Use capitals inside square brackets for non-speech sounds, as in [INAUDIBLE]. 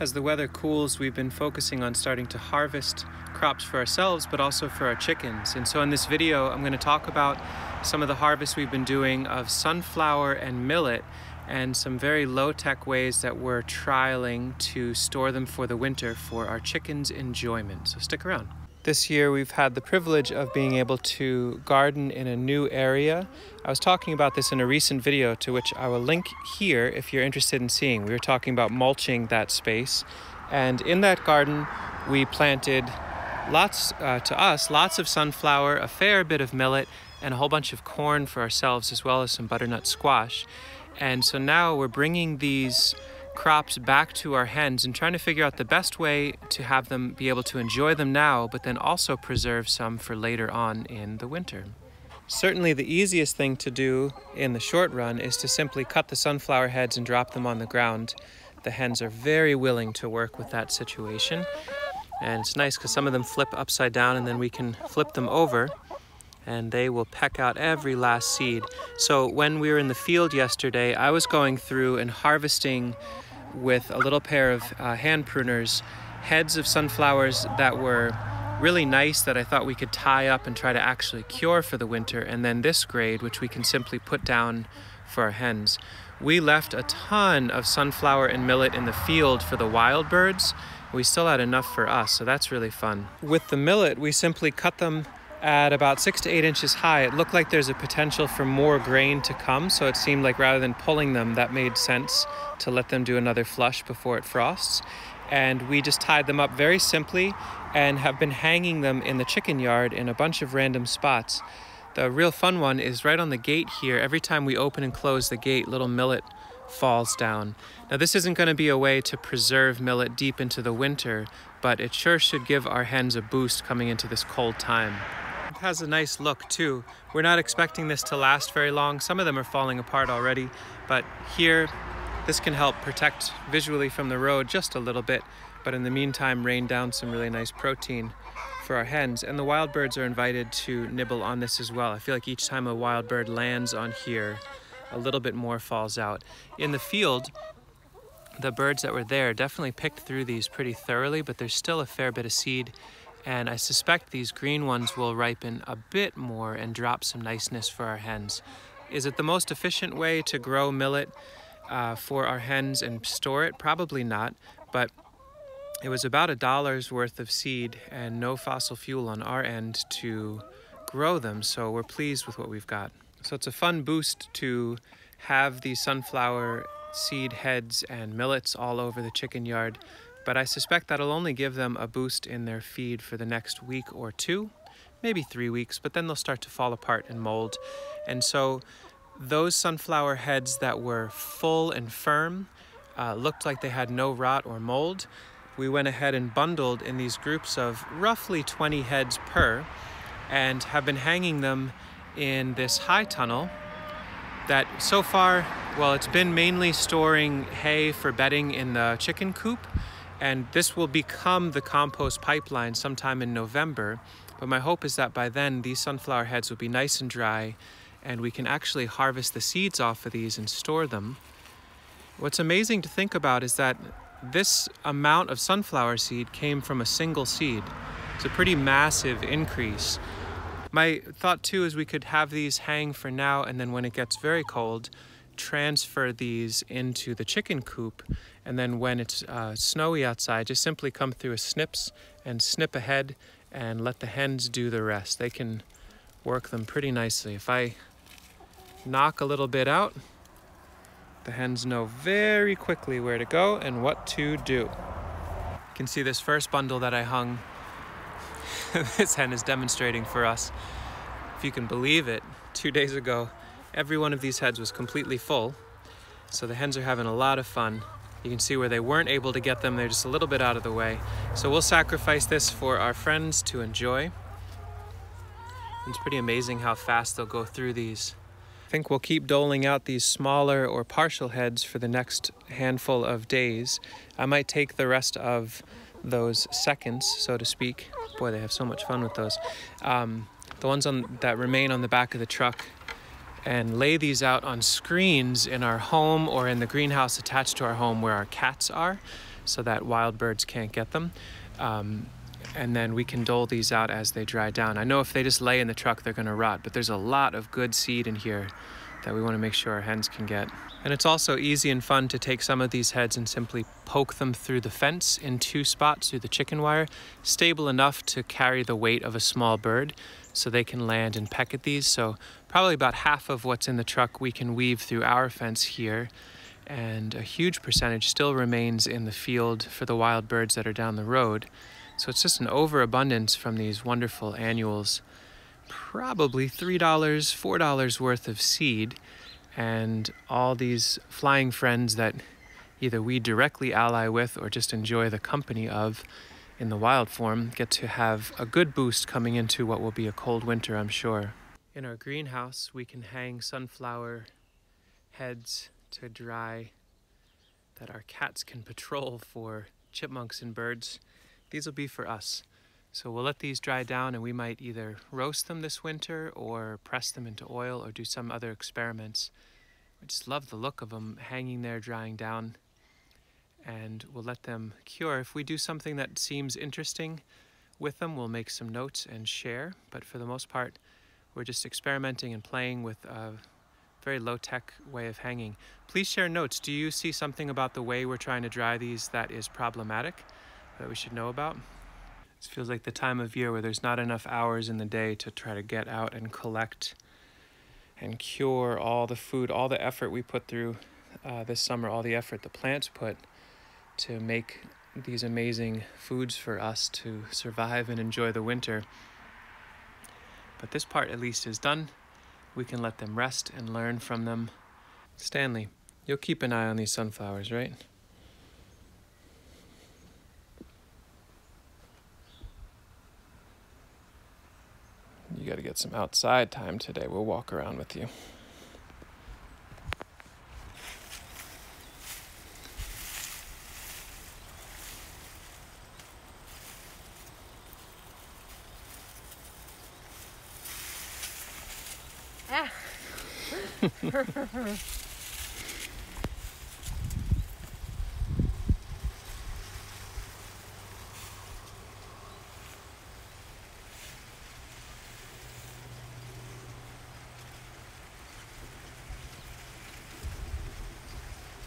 As the weather cools, we've been focusing on starting to harvest crops for ourselves, but also for our chickens. And so in this video, I'm gonna talk about some of the harvests we've been doing of sunflower and millet and some very low-tech ways that we're trialing to store them for the winter for our chickens' enjoyment. So stick around. This year we've had the privilege of being able to garden in a new area. I was talking about this in a recent video to which I will link here if you're interested in seeing. We were talking about mulching that space. And in that garden, we planted lots, uh, to us, lots of sunflower, a fair bit of millet, and a whole bunch of corn for ourselves, as well as some butternut squash. And so now we're bringing these crops back to our hens and trying to figure out the best way to have them be able to enjoy them now, but then also preserve some for later on in the winter. Certainly the easiest thing to do in the short run is to simply cut the sunflower heads and drop them on the ground. The hens are very willing to work with that situation. And it's nice because some of them flip upside down and then we can flip them over and they will peck out every last seed. So when we were in the field yesterday, I was going through and harvesting with a little pair of uh, hand pruners heads of sunflowers that were really nice that I thought we could tie up and try to actually cure for the winter. And then this grade, which we can simply put down for our hens. We left a ton of sunflower and millet in the field for the wild birds. We still had enough for us, so that's really fun. With the millet, we simply cut them at about six to eight inches high, it looked like there's a potential for more grain to come. So it seemed like rather than pulling them, that made sense to let them do another flush before it frosts. And we just tied them up very simply and have been hanging them in the chicken yard in a bunch of random spots. The real fun one is right on the gate here. Every time we open and close the gate, little millet falls down. Now this isn't going to be a way to preserve millet deep into the winter, but it sure should give our hens a boost coming into this cold time has a nice look too. We're not expecting this to last very long. Some of them are falling apart already, but here this can help protect visually from the road just a little bit, but in the meantime rain down some really nice protein for our hens. And the wild birds are invited to nibble on this as well. I feel like each time a wild bird lands on here, a little bit more falls out. In the field, the birds that were there definitely picked through these pretty thoroughly, but there's still a fair bit of seed and I suspect these green ones will ripen a bit more and drop some niceness for our hens. Is it the most efficient way to grow millet uh, for our hens and store it? Probably not, but it was about a dollar's worth of seed and no fossil fuel on our end to grow them, so we're pleased with what we've got. So it's a fun boost to have these sunflower seed heads and millets all over the chicken yard but I suspect that'll only give them a boost in their feed for the next week or two, maybe three weeks, but then they'll start to fall apart and mold. And so those sunflower heads that were full and firm uh, looked like they had no rot or mold. We went ahead and bundled in these groups of roughly 20 heads per and have been hanging them in this high tunnel that so far, well, it's been mainly storing hay for bedding in the chicken coop, and this will become the compost pipeline sometime in November. But my hope is that by then these sunflower heads will be nice and dry and we can actually harvest the seeds off of these and store them. What's amazing to think about is that this amount of sunflower seed came from a single seed. It's a pretty massive increase. My thought too is we could have these hang for now and then when it gets very cold, transfer these into the chicken coop and then when it's uh, snowy outside just simply come through a snips and snip ahead and let the hens do the rest. They can work them pretty nicely. If I knock a little bit out the hens know very quickly where to go and what to do. You can see this first bundle that I hung. [LAUGHS] This hen is demonstrating for us. If you can believe it two days ago Every one of these heads was completely full, so the hens are having a lot of fun. You can see where they weren't able to get them, they're just a little bit out of the way. So we'll sacrifice this for our friends to enjoy. It's pretty amazing how fast they'll go through these. I think we'll keep doling out these smaller or partial heads for the next handful of days. I might take the rest of those seconds, so to speak. Boy, they have so much fun with those. Um, the ones on, that remain on the back of the truck and lay these out on screens in our home or in the greenhouse attached to our home where our cats are so that wild birds can't get them. Um, and then we can dole these out as they dry down. I know if they just lay in the truck, they're gonna rot, but there's a lot of good seed in here that we wanna make sure our hens can get. And it's also easy and fun to take some of these heads and simply poke them through the fence in two spots through the chicken wire, stable enough to carry the weight of a small bird so they can land and peck at these. So probably about half of what's in the truck we can weave through our fence here and a huge percentage still remains in the field for the wild birds that are down the road. So it's just an overabundance from these wonderful annuals. Probably $3, $4 worth of seed and all these flying friends that either we directly ally with or just enjoy the company of in the wild form get to have a good boost coming into what will be a cold winter, I'm sure. In our greenhouse, we can hang sunflower heads to dry that our cats can patrol for chipmunks and birds. These will be for us. So we'll let these dry down and we might either roast them this winter or press them into oil or do some other experiments. I just love the look of them hanging there drying down and we'll let them cure. If we do something that seems interesting with them, we'll make some notes and share. But for the most part, we're just experimenting and playing with a very low-tech way of hanging. Please share notes. Do you see something about the way we're trying to dry these that is problematic that we should know about? This feels like the time of year where there's not enough hours in the day to try to get out and collect and cure all the food, all the effort we put through uh, this summer, all the effort the plants put to make these amazing foods for us to survive and enjoy the winter. But this part at least is done. We can let them rest and learn from them. Stanley, you'll keep an eye on these sunflowers, right? Got to get some outside time today. We'll walk around with you. Ah. [LAUGHS] [LAUGHS]